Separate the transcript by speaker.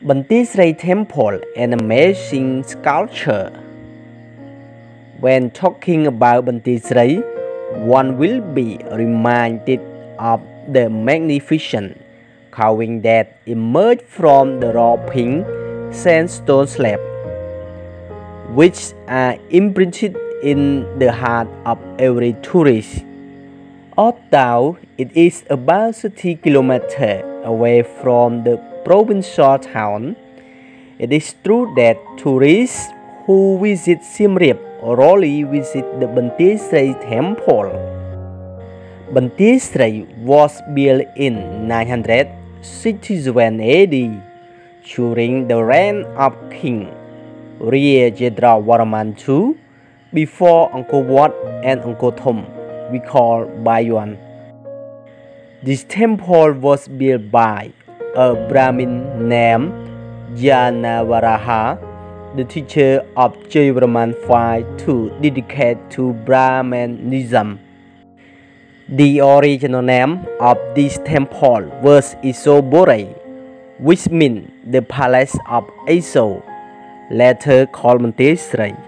Speaker 1: Banteay Srei Temple, an amazing sculpture. When talking about Banteay Srei, one will be reminded of the magnificent carving that emerged from the raw pink sandstone slab, which are imprinted in the heart of every tourist. Although it is about 30 kilometers away from the provincial town, it is true that tourists who visit Siem Reap rarely visit the Banteay Srei temple. Banteay Srei was built in 967 AD during the reign of King Rajendra II before Angkor Wat and Angkor Thom we call Bayon. This temple was built by a Brahmin named Janavaraha, the teacher of Jayavarman V to dedicate to Brahmanism. The original name of this temple was Isobore, which means the palace of Iso, later called Banteay Srei.